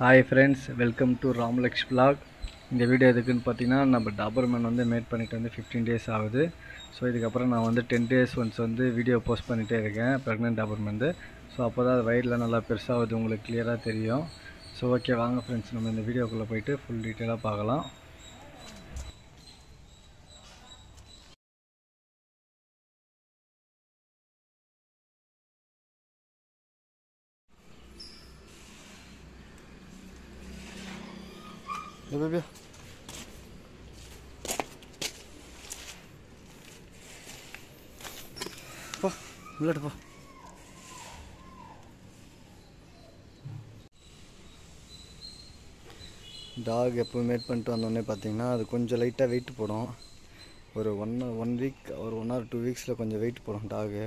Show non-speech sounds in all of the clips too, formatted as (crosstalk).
Hi friends welcome to Ramlaksh blog இந்த video எதுக்குன்னு பார்த்தீங்கன்னா நம்ம டாபர்மேன் வந்து மேட் பண்ணிட்டு வந்து ஃபிஃப்டீன் டேஸ் ஆகுது. ஸோ இதுக்கப்புறம் நான் வந்து டென் டேஸ் ஒன்ஸ் வந்து வீடியோ போஸ்ட் பண்ணிகிட்டே இருக்கேன் ப்ரெக்னென்ட் டாபர்மேன் வந்து ஸோ அப்போ தான் அது வயிறில் நல்லா பெருசாகுது உங்களுக்கு கிளியராக தெரியும். ஸோ ஓகே வாங்க ஃப்ரெண்ட்ஸ் நம்ம இந்த வீடியோக்குள்ளே போயிட்டு ஃபுல் டீட்டெயிலாக பார்க்கலாம். பேபியா விளையாட்டு போ டாக் எப்போ மேட் பண்ணிட்டு வந்தோடனே பார்த்தீங்கன்னா அது கொஞ்சம் லைட்டாக வெயிட் போடும். ஒரு ஒன் ஒன் வீக் ஒரு ஒன் ஆர் டூ வீக்ஸில் கொஞ்சம் வெயிட் போடும் டாகு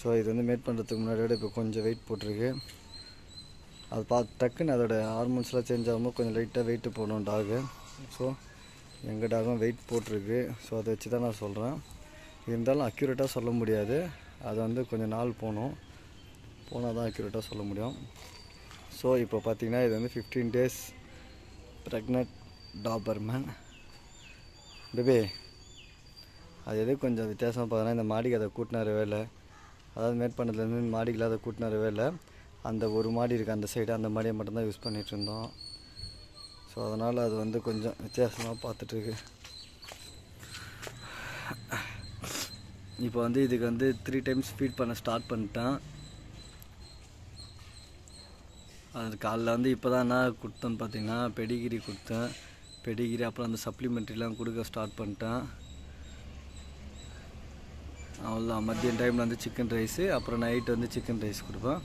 ஸோ இது வந்து மேட் பண்ணுறதுக்கு முன்னாடி விட இப்போ கொஞ்சம் வெயிட் போட்டிருக்கு. அது பார்த்து டக்குன்னு அதோட ஹார்மோன்ஸ்லாம் சேஞ்ச் ஆகும்போது கொஞ்சம் லைட்டாக வெயிட்டு போடணும் டாகு ஸோ எங்கள் டாகும் வெயிட் போட்டிருக்கு. ஸோ அதை வச்சு தான் நான் சொல்கிறேன் இருந்தாலும் அக்யூரேட்டாக சொல்ல முடியாது. அது வந்து கொஞ்சம் நாள் போகணும் போனால் தான் அக்யூரேட்டாக சொல்ல முடியும். ஸோ இப்போ பார்த்தீங்கன்னா இது வந்து fifteen days pregnant Doberman baby அது எது கொஞ்சம் வித்தியாசமாக பார்த்தோன்னா இந்த மாடிக்கு அதை கூட்டினாரவே இல்லை. அதாவது மேட் மாடிக்கெலாம் அதை கூட்டினாரவே இல்லை. அந்த ஒரு மாடி இருக்குது அந்த சைடு அந்த மாடியை மட்டும்தான் யூஸ் பண்ணிகிட்ருந்தோம் ஸோ அதனால் அது வந்து கொஞ்சம் வித்தியாசமாக பார்த்துட்ருக்கு இப்போ வந்து இதுக்கு வந்து த்ரீ டைம்ஸ் ஃபீட் பண்ண ஸ்டார்ட் பண்ணிட்டேன். அது காலைல வந்து இப்போ தான் என்ன கொடுத்தேன்னு பார்த்தீங்கன்னா பெடிகிரி கொடுத்தேன். பெடிகிரி அப்புறம் அந்த சப்ளிமெண்ட்ரிலாம் கொடுக்க ஸ்டார்ட் பண்ணிட்டேன். அவ்வளோ மதியம் டைமில் வந்து சிக்கன் ரைஸு அப்புறம் நைட் வந்து சிக்கன் ரைஸ் கொடுப்பேன்.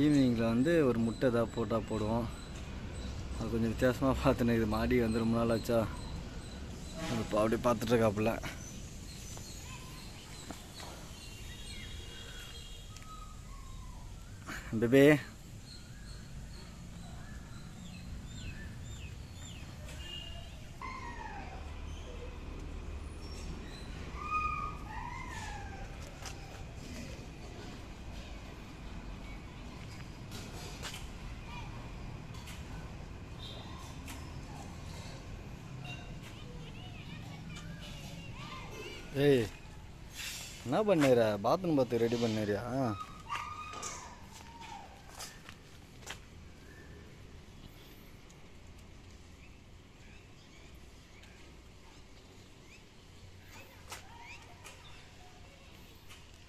ஈவினிங்கில் வந்து ஒரு முட்டை ஏதாவது போட்டால் போடுவோம். அது கொஞ்சம் வித்தியாசமாக பார்த்துனேன். இது மாடி வந்து ரொம்ப நாள் ஆச்சா. இப்போ அப்படியே பார்த்துட்ருக்காப்புல. பேபே ஏய் என்ன பண்ணிற பாத்ரூம் பார்த்து ரெடி பண்ணுறியா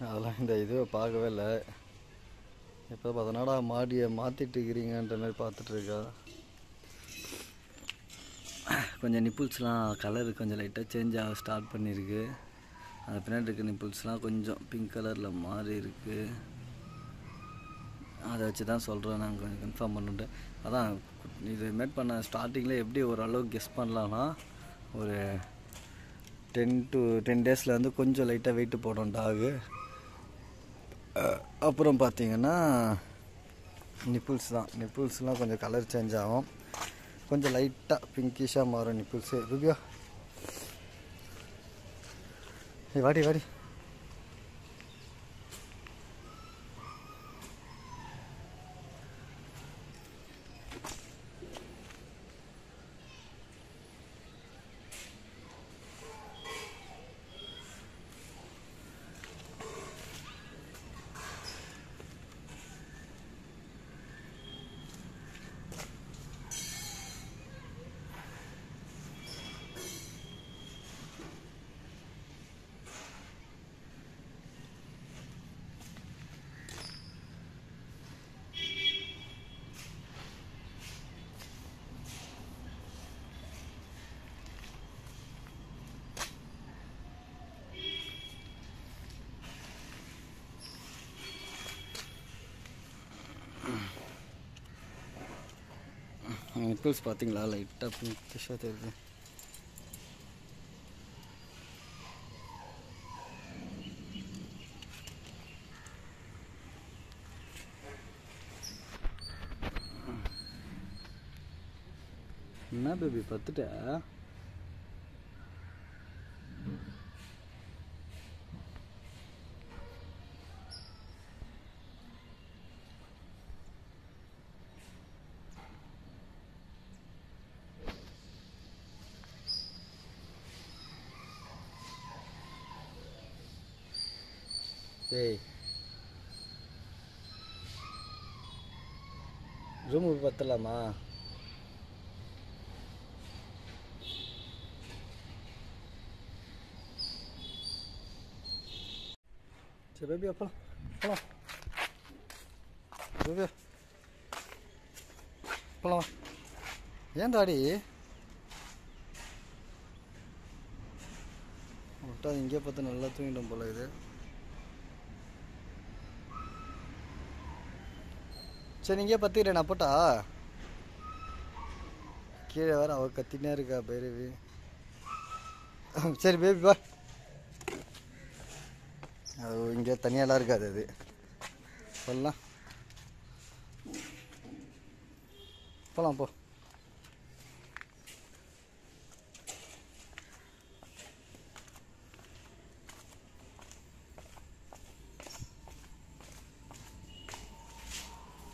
அதெல்லாம் இந்த இதுவை பார்க்கவே இல்லை. இப்போ பார்த்தனாடா மாடியை மாற்றிட்டு இருக்கிறீங்கன்ற மாதிரி பார்த்துட்டு இருக்கா. கொஞ்சம் நிப்புல்ஸ்லாம் கலர் கொஞ்சம் லைட்டாக சேஞ்ச் ஆக ஸ்டார்ட் பண்ணியிருக்கு. அந்த பின்னாடி இருக்க நிப்புல்ஸ்லாம் கொஞ்சம் பிங்க் கலரில் மாறி இருக்குது அதை வச்சு தான் சொல்கிறேன் நாங்கள் கொஞ்சம் கன்ஃபார்ம் பண்ணிட்டு அதான் இது மேட் பண்ண ஸ்டார்டிங்கில் எப்படி ஓரளவு கெஸ் பண்ணலான்னா ஒரு டென் டு டென் டேஸில் வந்து கொஞ்சம் லைட்டாக வெயிட்டு போடும் டாகு அப்புறம் பார்த்தீங்கன்னா நிப்புல்ஸ் தான் நிப்புல்ஸ்லாம் கொஞ்சம் கலர் சேஞ்ச் ஆகும். கொஞ்சம் லைட்டாக பிங்கிஷாக மாறும் நிப்புல்ஸு ரூபியா ஏய் வாடி வாடி நிப்பிள்ஸ் பார்த்தீங்களா லைட்டாக பிங்கிஷாக தெரியுது. என்ன பேபி பத்துட்ட ரூமுக்கு பத்தலாமா? சரி பேபி அப்பலாம் போலாம். பேபி போலாம் ஏன் தாடி விட்டா இங்கே பார்த்து நல்லா தூங்கிட்டோம் போல இது. சரி இங்கே பத்திக்கிறேன் நான் போட்டா? கீழே வேற அவள் கத்தினே இருக்கா பைரவி. சரி பேபி வா. அது இங்கே தனியாலாம் இருக்காது அது. சொல்லலாம் போகலாம் போ.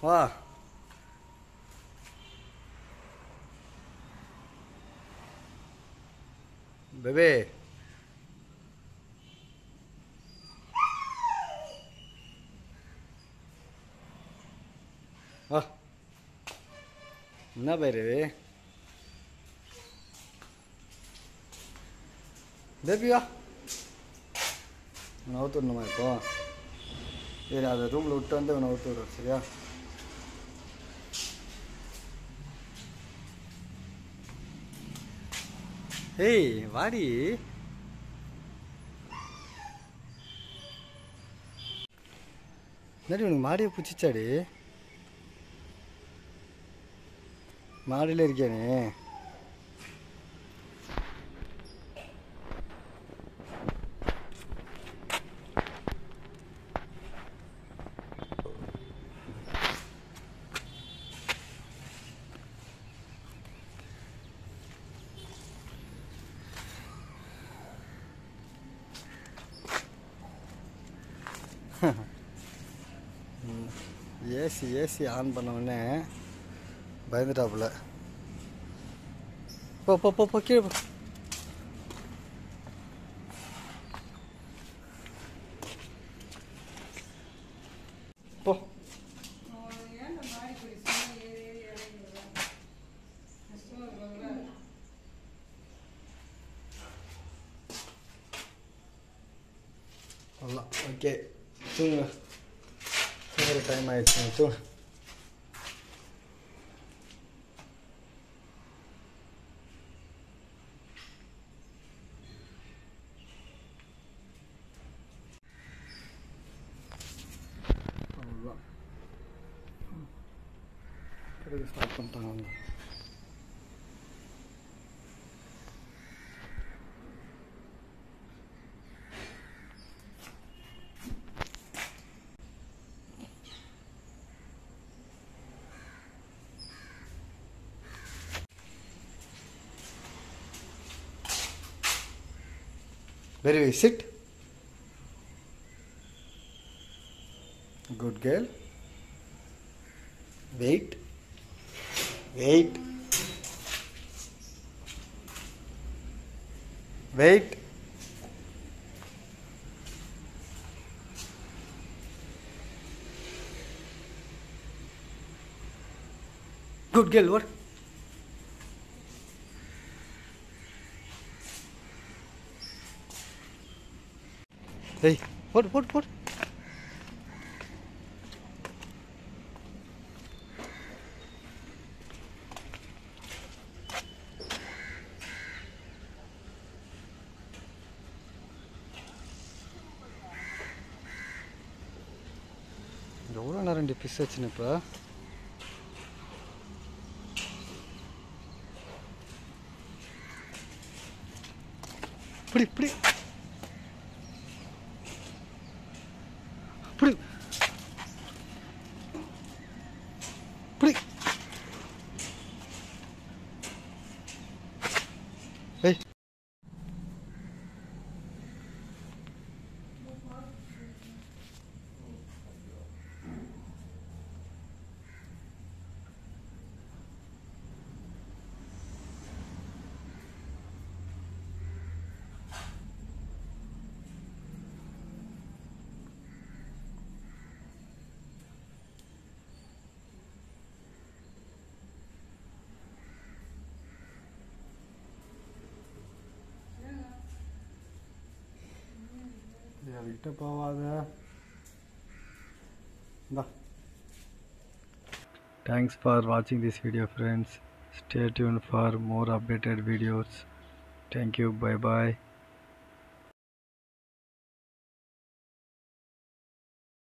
அப்பா பேபே. வா. என்ன பேர் பேபி வா. உன்னை அவுத்து விடணுமா இப்போ? சரி அதை ரூமில் விட்டு வந்து நான் அவுத்து விடுறேன் சரியா? ஏய் வாடி. என்னடி உனக்கு மாடியை பிடிச்சிச்சாடி? மாடியில் இருக்கியானே (laughs) ஏசி ஏசி ஆன் பண்ண உடனே பயந்துட்டாப்புல. போ போ போ போ கீழே போ. 뚱뚱이가 생으로 닮아야 뚱뚱 그래서 좀 당한다. Very well. Sit. Good girl. Wait. Wait. Wait. Good girl. What? Hey, what, what, what? எவ்வளோ நேரம் பிஸ் வச்சுன்னு இப்போ இப்படி இப்படி விட்டு போவாத இந்தா Thanks for watching this video friends. Stay tuned for more updated videos. Thank you. Bye bye.